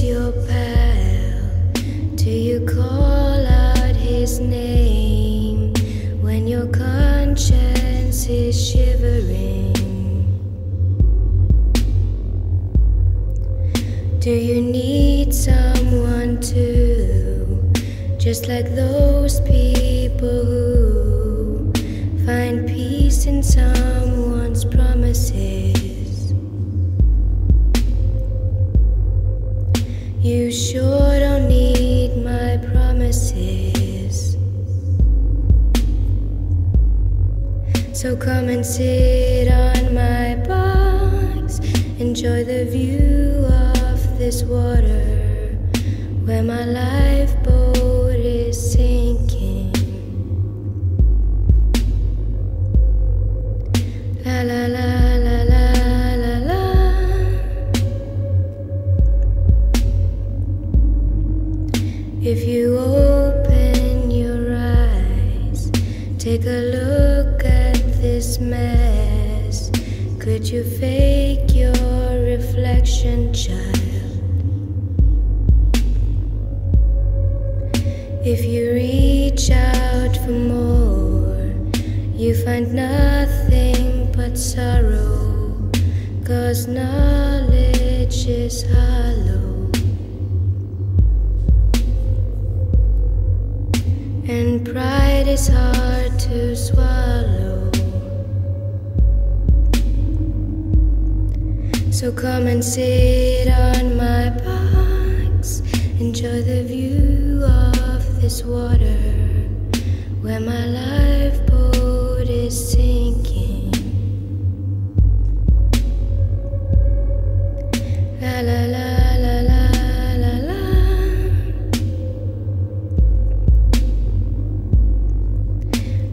your pal? Do you call out his name when your conscience is shivering? Do you need someone to, just like those people who find peace in someone's promises? You sure don't need my promises. So come and sit on my box, enjoy the view of this water where my lifeboat is sinking. La la la If you open your eyes, take a look at this mess. Could you fake your reflection, child? If you reach out for more, you find nothing but sorrow. Cause knowledge is hollow. And pride is hard to swallow. So come and sit on my box. Enjoy the view of this water where my lifeboat is sinking.